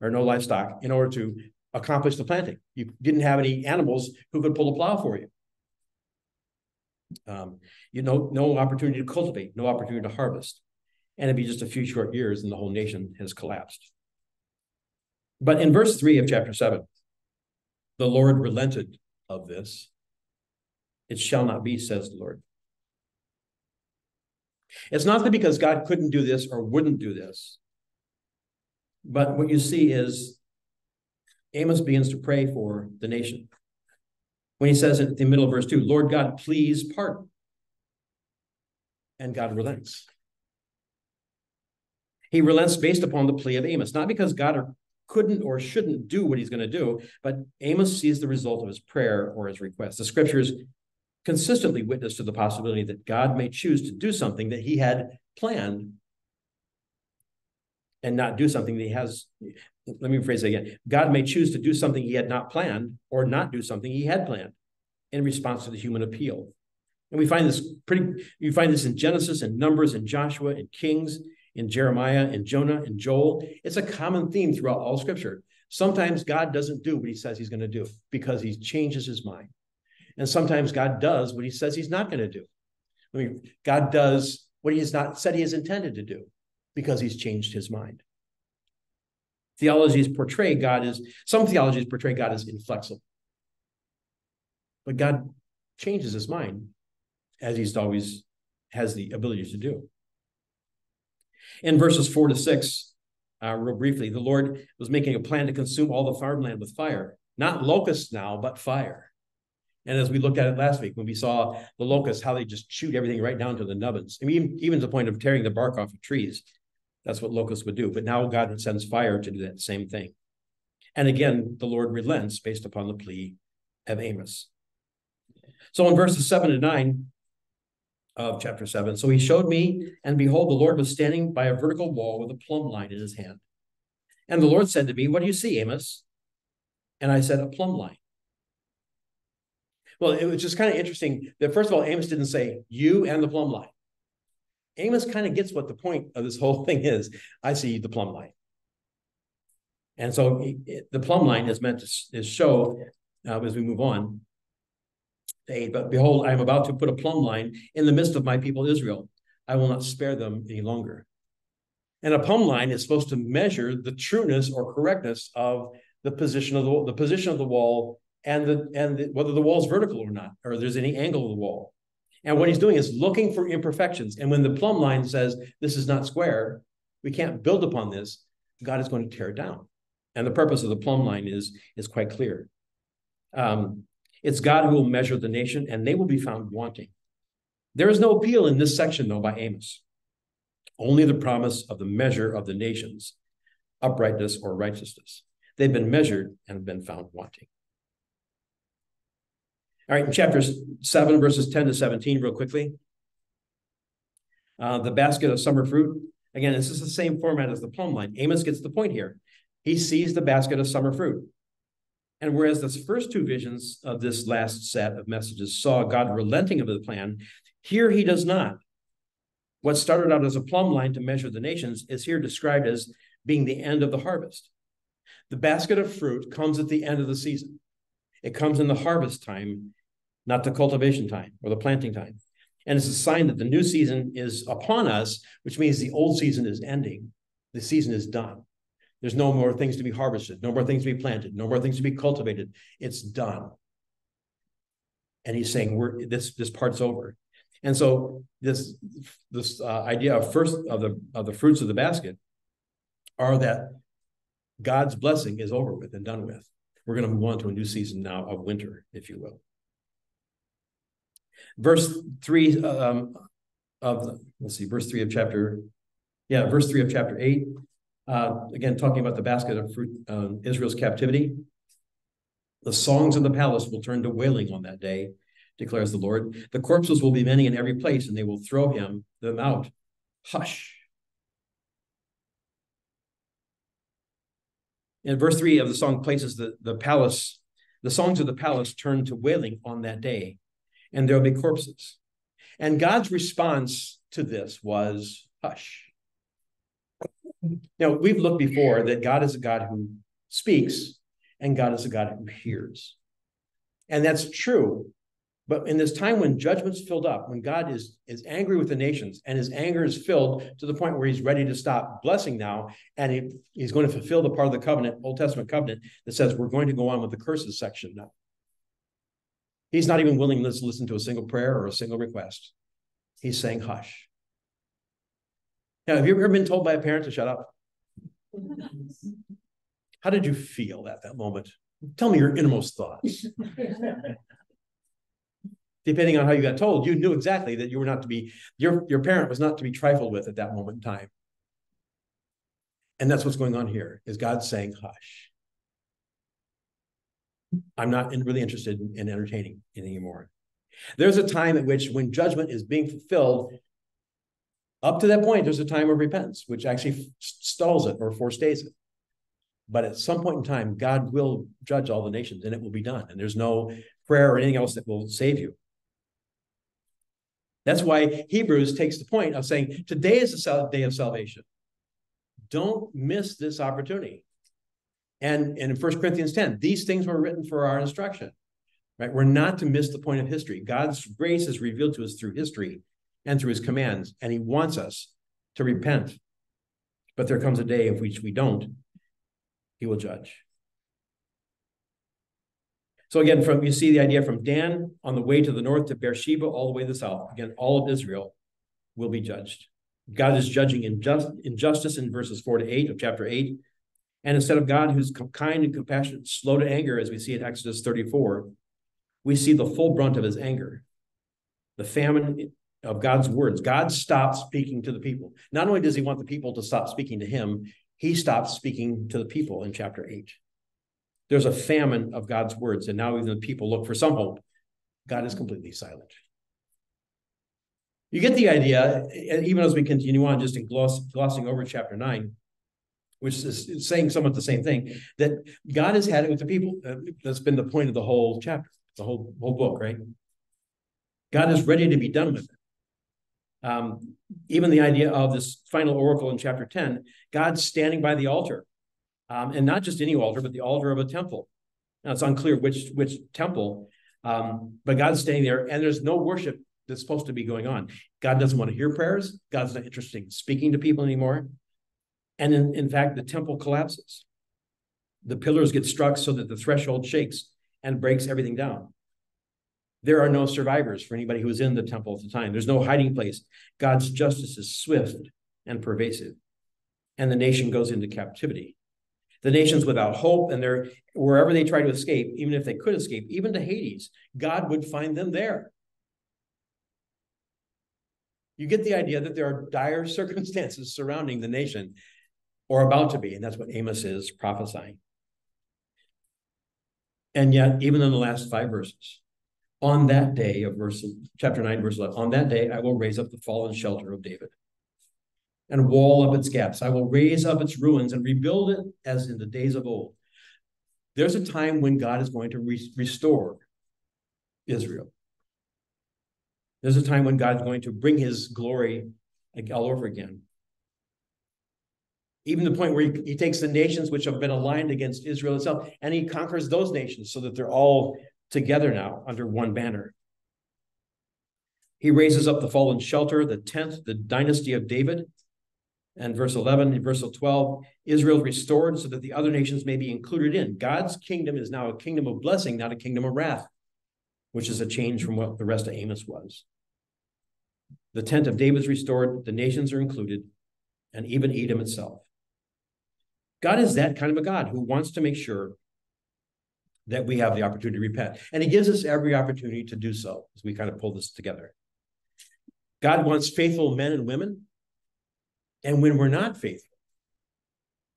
or no livestock in order to accomplish the planting. You didn't have any animals who could pull a plow for you. Um, you know, no opportunity to cultivate, no opportunity to harvest. And it'd be just a few short years and the whole nation has collapsed. But in verse 3 of chapter 7, the Lord relented of this. It shall not be, says the Lord. It's not that because God couldn't do this or wouldn't do this. But what you see is Amos begins to pray for the nation. When he says in the middle of verse 2, Lord God, please pardon. And God relents. He relents based upon the plea of Amos, not because God couldn't or shouldn't do what he's going to do, but Amos sees the result of his prayer or his request. The scriptures consistently witness to the possibility that God may choose to do something that he had planned and not do something that he has. Let me rephrase it again. God may choose to do something he had not planned or not do something he had planned in response to the human appeal. And we find this pretty, you find this in Genesis and Numbers and Joshua and Kings, in Jeremiah and Jonah and Joel. It's a common theme throughout all scripture. Sometimes God doesn't do what he says he's going to do because he changes his mind. And sometimes God does what he says he's not going to do. I mean, God does what he has not said he has intended to do because he's changed his mind. Theologies portray God as, some theologies portray God as inflexible. But God changes his mind as he's always has the ability to do. In verses four to six, uh, real briefly, the Lord was making a plan to consume all the farmland with fire, not locusts now, but fire. And as we looked at it last week, when we saw the locusts, how they just shoot everything right down to the nubbins, I mean, even, to the point of tearing the bark off of trees. That's what locusts would do. But now God sends fire to do that same thing. And again, the Lord relents based upon the plea of Amos. So in verses seven to nine, of chapter 7. So he showed me, and behold, the Lord was standing by a vertical wall with a plumb line in his hand. And the Lord said to me, What do you see, Amos? And I said, A plumb line. Well, it was just kind of interesting that, first of all, Amos didn't say, You and the plumb line. Amos kind of gets what the point of this (laughs) whole thing is. I see the plumb line. And so the plumb line is meant to is show, uh, as we move on, but behold, I am about to put a plumb line in the midst of my people Israel. I will not spare them any longer. And a plumb line is supposed to measure the trueness or correctness of the position of the, the position of the wall and the and the, whether the wall is vertical or not, or there's any angle of the wall. And what he's doing is looking for imperfections. And when the plumb line says this is not square, we can't build upon this. God is going to tear it down. And the purpose of the plumb line is is quite clear. Um, it's God who will measure the nation, and they will be found wanting. There is no appeal in this section, though, by Amos. Only the promise of the measure of the nations, uprightness or righteousness. They've been measured and have been found wanting. All right, in chapters 7, verses 10 to 17, real quickly. Uh, the basket of summer fruit. Again, this is the same format as the plumb line. Amos gets the point here. He sees the basket of summer fruit. And whereas the first two visions of this last set of messages saw God relenting of the plan, here he does not. What started out as a plumb line to measure the nations is here described as being the end of the harvest. The basket of fruit comes at the end of the season. It comes in the harvest time, not the cultivation time or the planting time. And it's a sign that the new season is upon us, which means the old season is ending. The season is done. There's no more things to be harvested, no more things to be planted, no more things to be cultivated. It's done. And he's saying we're this this part's over. And so this this uh, idea of first of the of the fruits of the basket are that God's blessing is over with and done with. We're going to move on to a new season now of winter, if you will. Verse three um, of let's see, verse three of chapter, yeah, verse three of chapter eight. Uh, again, talking about the basket of fruit, uh, Israel's captivity. The songs in the palace will turn to wailing on that day, declares the Lord. The corpses will be many in every place, and they will throw him them out. Hush. In verse three of the song places the, the palace, the songs of the palace turn to wailing on that day, and there'll be corpses. And God's response to this was hush. Now, we've looked before that God is a God who speaks and God is a God who hears. And that's true. But in this time when judgment's filled up, when God is, is angry with the nations and his anger is filled to the point where he's ready to stop blessing now, and he, he's going to fulfill the part of the covenant, Old Testament covenant, that says we're going to go on with the curses section now. He's not even willing to listen to a single prayer or a single request. He's saying, hush. Now, have you ever been told by a parent to shut up? (laughs) How did you feel at that moment? Tell me your innermost thoughts. (laughs) Depending on how you got told, you knew exactly that you were not to be, your, your parent was not to be trifled with at that moment in time. And that's what's going on here, is God saying, hush. I'm not really interested in, in entertaining anymore. There's a time at which when judgment is being fulfilled, up to that point, there's a time of repentance, which actually stalls it or forestays it. But at some point in time, God will judge all the nations and it will be done. And there's no prayer or anything else that will save you. That's why Hebrews takes the point of saying, today is the day of salvation. Don't miss this opportunity. And, and in 1 Corinthians 10, these things were written for our instruction. Right? We're not to miss the point of history. God's grace is revealed to us through history and through his commands. And he wants us to repent. But there comes a day of which we don't, he will judge. So again, from you see the idea from Dan on the way to the north to Beersheba, all the way to the south. Again, all of Israel will be judged. God is judging injust, injustice in verses four to eight of chapter eight. And instead of God who's kind and compassionate, slow to anger, as we see in Exodus 34, we see the full brunt of his anger. The famine of God's words. God stops speaking to the people. Not only does he want the people to stop speaking to him, he stops speaking to the people in chapter 8. There's a famine of God's words, and now even the people look for some hope. God is completely silent. You get the idea, and even as we continue on, just in gloss, glossing over chapter 9, which is saying somewhat the same thing, that God has had it with the people. Uh, that's been the point of the whole chapter, the whole, whole book, right? God is ready to be done with it. Um, even the idea of this final oracle in chapter 10, God's standing by the altar. Um, and not just any altar, but the altar of a temple. Now it's unclear which which temple, um, but God's standing there, and there's no worship that's supposed to be going on. God doesn't want to hear prayers. God's not interested in speaking to people anymore. And in, in fact, the temple collapses. The pillars get struck so that the threshold shakes and breaks everything down. There are no survivors for anybody who was in the temple at the time. There's no hiding place. God's justice is swift and pervasive. And the nation goes into captivity. The nations without hope, and they're wherever they try to escape, even if they could escape, even to Hades, God would find them there. You get the idea that there are dire (laughs) circumstances surrounding the nation, or about to be, and that's what Amos is prophesying. And yet, even in the last five verses, on that day of verse chapter 9, verse 11, on that day I will raise up the fallen shelter of David and wall up its gaps. I will raise up its ruins and rebuild it as in the days of old. There's a time when God is going to re- restore Israel. There's a time when God's going to bring his glory all over again. Even the point where he, he takes the nations which have been aligned against Israel itself and he conquers those nations so that they're all together now under one banner. He raises up the fallen shelter, the tent, the dynasty of David. And verse 11 and verse 12, Israel restored so that the other nations may be included in. God's kingdom is now a kingdom of blessing, not a kingdom of wrath, which is a change from what the rest of Amos was. The tent of David's restored, the nations are included, and even Edom itself. God is that kind of a God who wants to make sure that we have the opportunity to repent. And he gives us every opportunity to do so as we kind of pull this together. God wants faithful men and women. And when we're not faithful,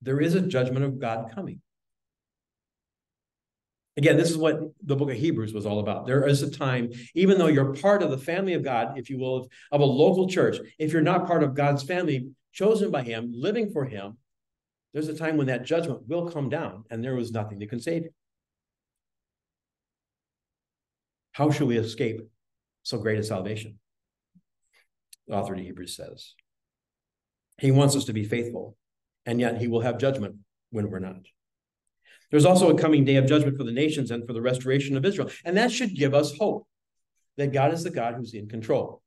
there is a judgment of God coming. Again, this is what the book of Hebrews was all about. There is a time, even though you're part of the family of God, if you will, of, a local church, if you're not part of God's family, chosen by Him, living for Him, there's a time when that judgment will come down and there was nothing that can save you. How shall we escape so great a salvation? The author of Hebrews says. He wants us to be faithful, and yet he will have judgment when we're not. There's also a coming day of judgment for the nations and for the restoration of Israel. And that should give us hope that God is the God who's in control.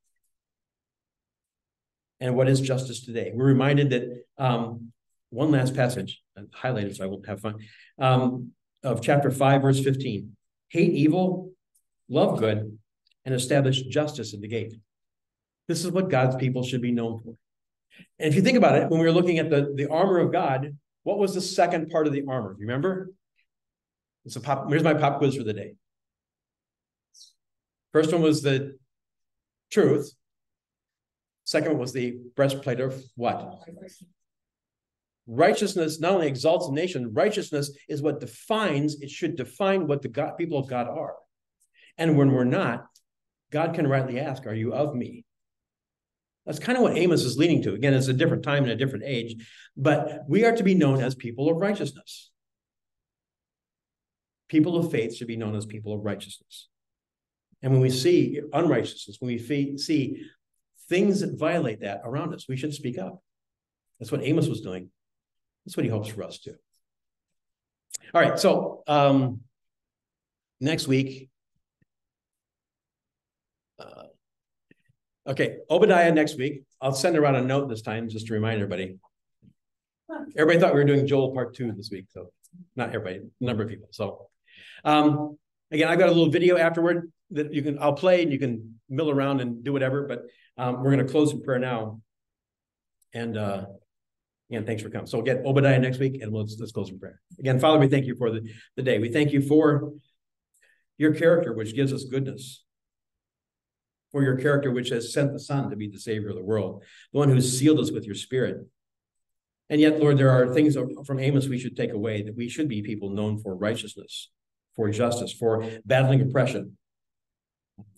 And what is justice today? We're reminded that um, one last passage, highlighted so I won't have fun, um, of chapter 5, verse 15. Hate evil, love good, and establish justice at the gate. This is what God's people should be known for. And if you think about it, when we were looking at the, the armor of God, what was the second part of the armor? Remember? It's a pop. Here's my pop quiz for the day. First one was the truth. Second one was the breastplate of what? Righteousness not only exalts a nation, righteousness is what defines, it should define what the God, people of God are. And when we're not, God can rightly ask, Are you of me? That's kind of what Amos is leading to. Again, it's a different time and a different age, but we are to be known as people of righteousness. People of faith should be known as people of righteousness. And when we see unrighteousness, when we see things that violate that around us, we should speak up. That's what Amos was doing. That's what he hopes for us too. All right, so um, next week, uh, okay, Obadiah next week. I'll send around a note this time just to remind everybody. Everybody thought we were doing Joel part two this week, so not everybody, a number of people. So um, again, I've got a little video afterward that you can I'll play and you can mill around and do whatever, but um, we're going to close in prayer now. And uh, again, thanks for coming. So again, Obadiah next week, and let's let's close in prayer. Again, Father, we thank you for the, the day. We thank you for your character, which gives us goodness. For your character, which has sent the Son to be the Savior of the world, the one who's sealed us with your Spirit. And yet, Lord, there are things from Amos we should take away that we should be people known for righteousness, for justice, for battling oppression.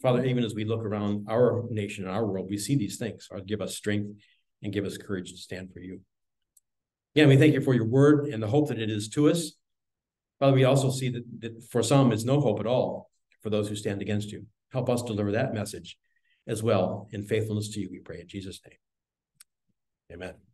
Father, even as we look around our nation and our world, we see these things. Give us strength and give us courage to stand for you. Again, we thank you for your word and the hope that it is to us. Father, we also see that, that for some is no hope at all for those who stand against you. Help us deliver that message as well in faithfulness to you, we pray in Jesus' name. Amen.